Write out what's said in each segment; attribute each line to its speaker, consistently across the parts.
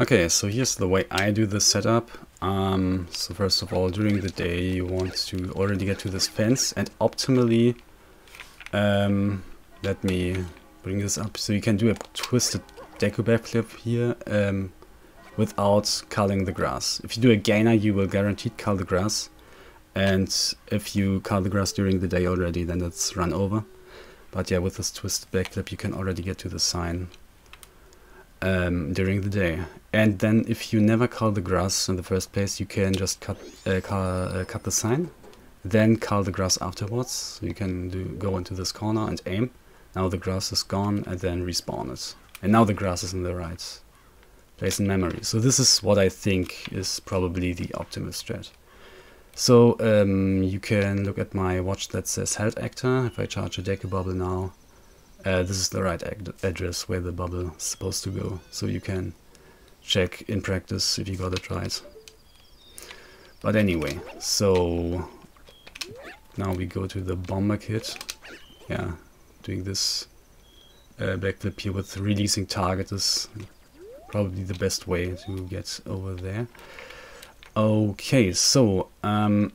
Speaker 1: Okay, so here's the way I do the setup. Um, so first of all, during the day you want to already get to this fence and optimally, um, let me bring this up. So you can do a twisted deku backflip here um, without culling the grass. If you do a gainer, you will guaranteed cull the grass. And if you cull the grass during the day already, then it's run over. But yeah, with this twisted backflip, you can already get to the sign um, during the day. And then if you never cull the grass in the first place, you can just cut uh, uh, cut the sign, then cull the grass afterwards. You can do go into this corner and aim. Now the grass is gone and then respawn it. And now the grass is in the right place in memory. So this is what I think is probably the optimal strat. So um, you can look at my watch that says Held actor. If I charge a Deku bubble now, uh, this is the right address where the bubble is supposed to go. So you can check in practice if you got it right. But anyway, so now we go to the bomber kid. Yeah, doing this uh, backflip here with releasing target is probably the best way to get over there. Okay, so um,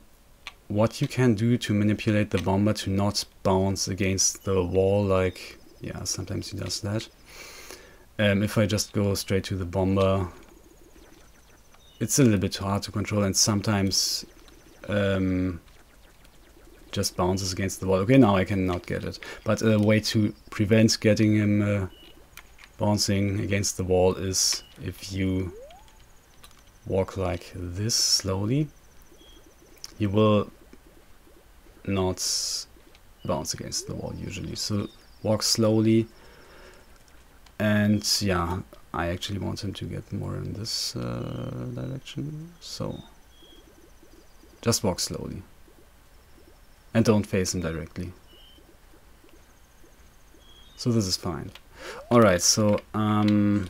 Speaker 1: what you can do to manipulate the bomber to not bounce against the wall like, yeah, sometimes he does that. Um, if I just go straight to the bomber, it's a little bit hard to control and sometimes um, just bounces against the wall. Okay, now I cannot get it. But a way to prevent getting him uh, bouncing against the wall is if you walk like this slowly, you will not bounce against the wall usually. So walk slowly and yeah, I actually want him to get more in this uh, direction. So just walk slowly. And don't face him directly. So this is fine. Alright, so um,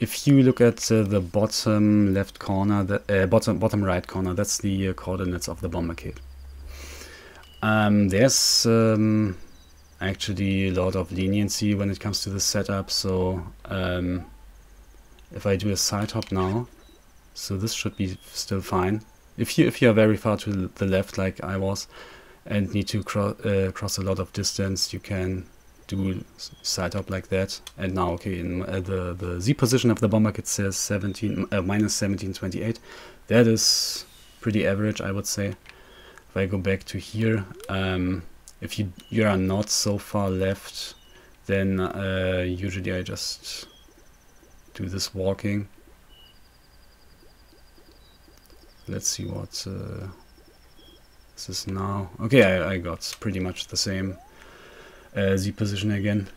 Speaker 1: if you look at uh, the bottom left corner, the uh, bottom bottom right corner, that's the uh, coordinates of the bomber kid. Um, there's um, actually a lot of leniency when it comes to the setup. So um, if I do a side hop now, so this should be still fine. If you if you are very far to the left like I was and need to cro uh, cross a lot of distance, you can do side hop like that. And now, okay, in uh, the the Z position of the bomber kid says 17 uh, minus 1728. That is pretty average, I would say. If I go back to here. Um, if you you are not so far left then uh, usually I just do this walking. Let's see what uh, this is now. Okay I, I got pretty much the same uh, Z position again.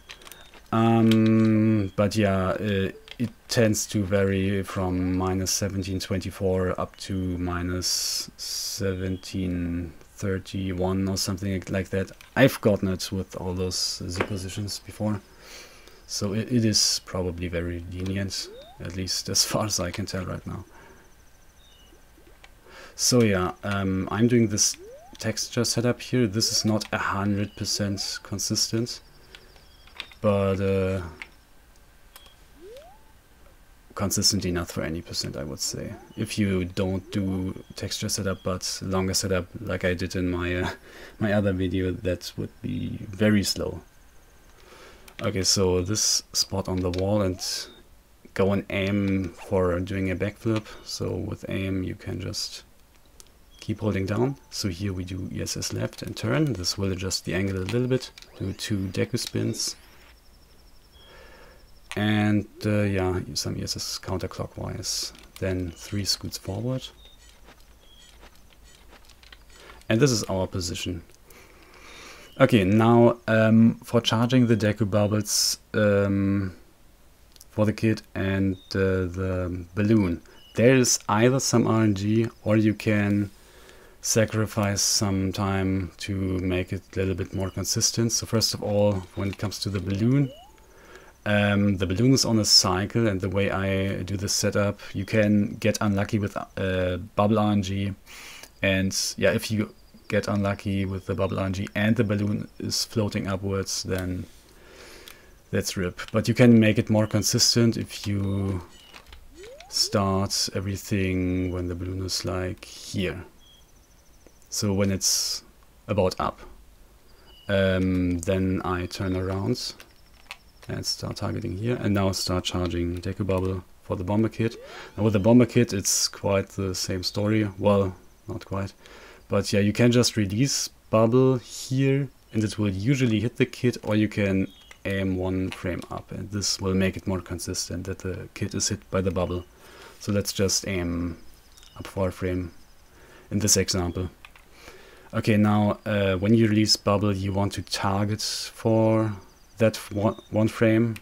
Speaker 1: Um, but yeah uh, it tends to vary from minus 1724 up to minus 17 31 or something like that. I've gotten it with all those Z positions before. So it, it is probably very lenient, at least as far as I can tell right now. So yeah, um, I'm doing this texture setup here. This is not a hundred percent consistent, but uh, consistent enough for any percent, I would say. If you don't do texture setup but longer setup like I did in my uh, my other video, that would be very slow. Okay, so this spot on the wall and go and aim for doing a backflip. So with aim you can just keep holding down. So here we do ESS left and turn. This will adjust the angle a little bit. Do two Deku spins and uh, yeah, some ESS counterclockwise. Then three scoots forward. And this is our position. Okay, now um, for charging the Deku bubbles um, for the kit and uh, the balloon, there is either some RNG or you can sacrifice some time to make it a little bit more consistent. So first of all, when it comes to the balloon, um, the balloon is on a cycle and the way I do this setup, you can get unlucky with uh, bubble RNG. And yeah, if you get unlucky with the bubble RNG and the balloon is floating upwards, then that's rip. But you can make it more consistent if you start everything when the balloon is like here. So when it's about up. Um, then I turn around and start targeting here and now start charging Deku Bubble for the bomber kid. Now with the bomber kid it's quite the same story. Well, not quite. But yeah, you can just release bubble here and it will usually hit the kit or you can aim one frame up and this will make it more consistent that the kit is hit by the bubble. So let's just aim up for a frame in this example. Okay, now uh, when you release bubble you want to target for that one, one frame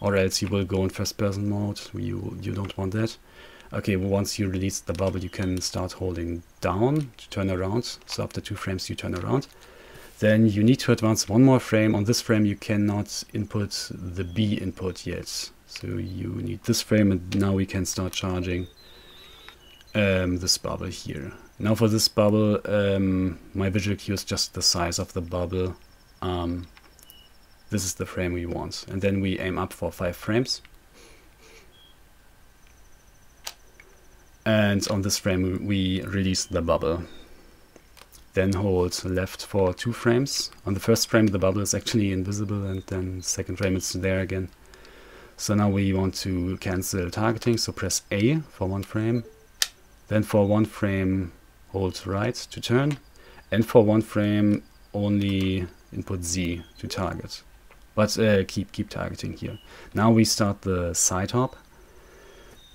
Speaker 1: or else you will go in first person mode. You, you don't want that. Okay, once you release the bubble you can start holding down to turn around. So after two frames you turn around. Then you need to advance one more frame. On this frame you cannot input the B input yet. So you need this frame and now we can start charging um, this bubble here. Now for this bubble, um, my visual cue is just the size of the bubble. Um, this is the frame we want. And then we aim up for 5 frames. And on this frame we release the bubble. Then hold left for 2 frames. On the first frame the bubble is actually invisible and then second frame it's there again. So now we want to cancel targeting, so press A for one frame. Then for one frame hold right to turn. And for one frame only input Z to target. But uh, keep keep targeting here. Now we start the side hop.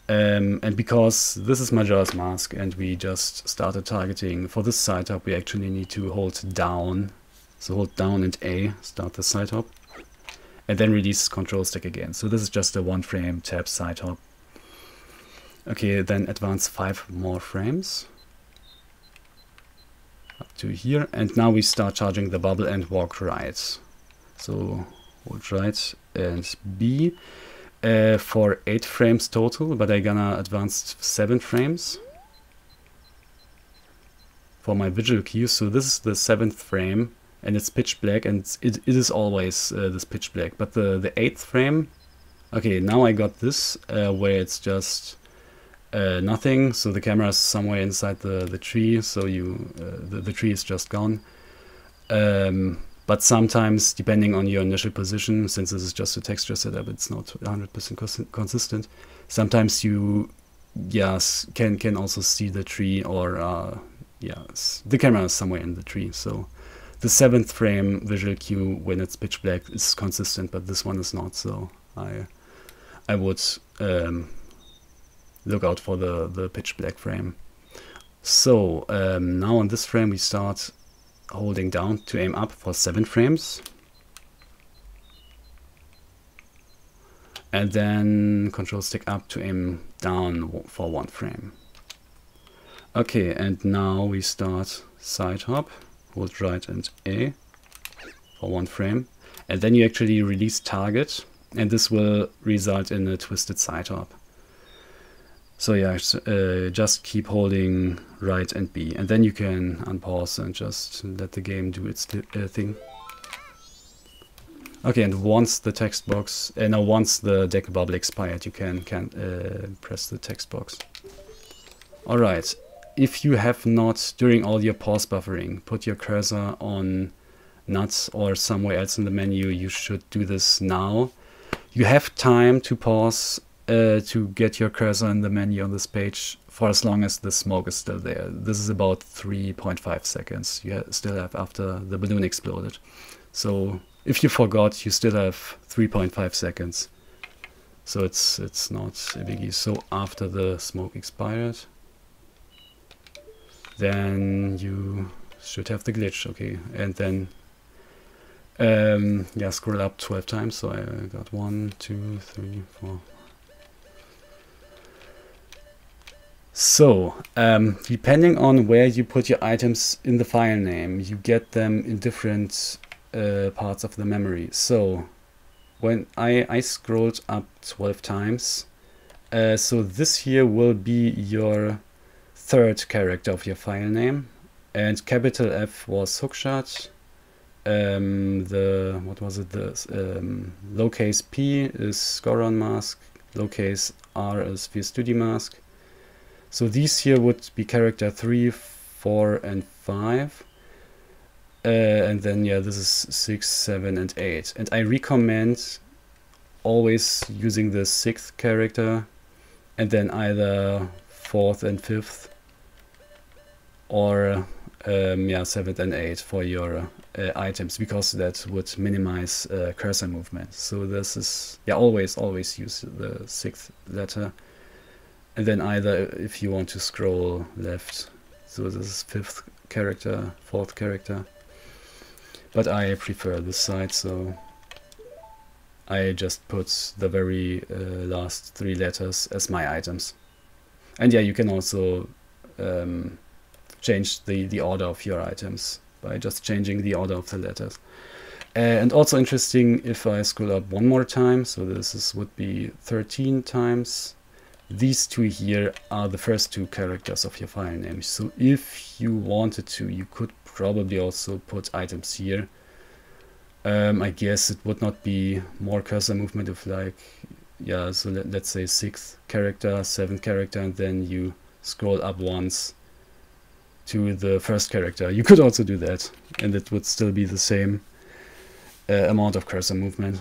Speaker 1: Um, and because this is Majora's Mask and we just started targeting for this side hop, we actually need to hold down. So hold down and A, start the side hop. And then release control stick again. So this is just a one frame tap side hop. Okay, then advance five more frames. Up to here. And now we start charging the bubble and walk right. So hold right and B uh, for 8 frames total, but I'm gonna advance 7 frames for my visual cue. So this is the 7th frame and it's pitch black and it, it is always uh, this pitch black. But the, the 8th frame, okay, now I got this uh, where it's just uh, nothing. So the camera is somewhere inside the, the tree, so you uh, the, the tree is just gone. Um, but sometimes, depending on your initial position, since this is just a texture setup, it's not 100% cons consistent. Sometimes you, yes, can can also see the tree, or uh, yes, the camera is somewhere in the tree. So the seventh frame visual cue when it's pitch black is consistent, but this one is not. So I I would um, look out for the the pitch black frame. So um, now on this frame we start holding down to aim up for 7 frames. And then control stick up to aim down for 1 frame. Okay, and now we start side hop, hold right and A for 1 frame. And then you actually release target and this will result in a twisted side hop. So yeah, uh, just keep holding right and B, and then you can unpause and just let the game do its uh, thing. Okay, and once the text box, uh, no, once the Deku bubble expired, you can can uh, press the text box. All right, if you have not during all your pause buffering put your cursor on nuts or somewhere else in the menu, you should do this now. You have time to pause uh, to get your cursor in the menu on this page for as long as the smoke is still there. This is about 3.5 seconds you still have after the balloon exploded. So if you forgot, you still have 3.5 seconds. So it's it's not a biggie. So after the smoke expired, then you should have the glitch, okay? And then um, yeah, scroll up 12 times. So I got one, two, three, four, So, um, depending on where you put your items in the file name, you get them in different uh, parts of the memory. So, when I, I scrolled up 12 times, uh, so this here will be your third character of your file name. And capital F was hookshot. Um, the, what was it, the um, lowercase p is Goron mask, lowercase r as Visual Studio Mask. So these here would be character 3, 4 and 5. Uh, and then yeah, this is 6, 7 and 8. And I recommend always using the sixth character and then either fourth and fifth or um, yeah seventh and eighth for your uh, items because that would minimize uh, cursor movement so this is yeah always always use the sixth letter and then either if you want to scroll left so this is fifth character fourth character but I prefer this side so I just put the very uh, last three letters as my items. And yeah, you can also um, change the, the order of your items by just changing the order of the letters. Uh, and also interesting if I scroll up one more time, so this is, would be 13 times. These two here are the first two characters of your file name. So if you wanted to, you could probably also put items here um, I guess it would not be more cursor movement of like, yeah, so let, us say sixth character, seventh character, and then you scroll up once to the first character. You could also do that, and it would still be the same uh, amount of cursor movement.